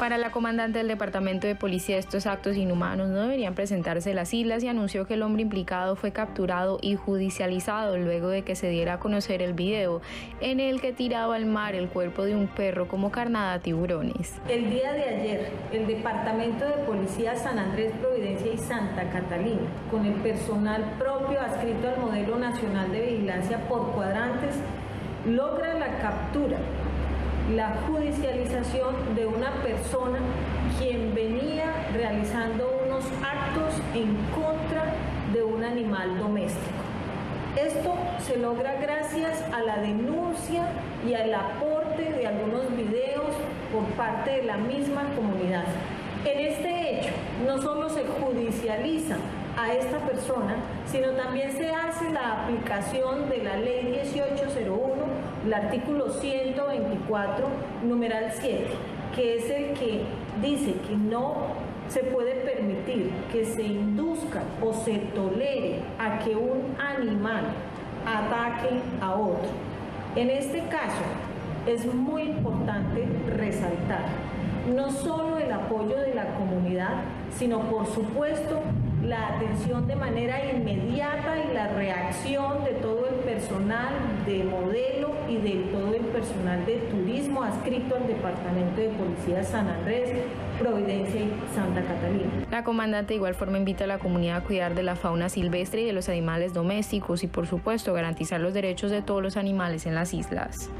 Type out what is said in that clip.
Para la comandante del Departamento de Policía, estos actos inhumanos no deberían presentarse en las islas y anunció que el hombre implicado fue capturado y judicializado luego de que se diera a conocer el video en el que tiraba al mar el cuerpo de un perro como carnada a tiburones. El día de ayer, el Departamento de Policía San Andrés, Providencia y Santa Catalina, con el personal propio adscrito al Modelo Nacional de Vigilancia por cuadrantes, logra la captura la judicialización de una persona quien venía realizando unos actos en contra de un animal doméstico. Esto se logra gracias a la denuncia y al aporte de algunos videos por parte de la misma comunidad. En este hecho, no solo se judicializa a esta persona, sino también se hace la aplicación de la ley 1801, el artículo 124, numeral 7, que es el que dice que no se puede permitir que se induzca o se tolere a que un animal ataque a otro. En este caso, es muy importante resaltar no solo el apoyo de la comunidad, sino por supuesto la atención de manera inmediata y la reacción de todo personal de modelo y de todo el personal de turismo adscrito al Departamento de Policía San Andrés, Providencia y Santa Catalina. La comandante de igual forma invita a la comunidad a cuidar de la fauna silvestre y de los animales domésticos y por supuesto garantizar los derechos de todos los animales en las islas.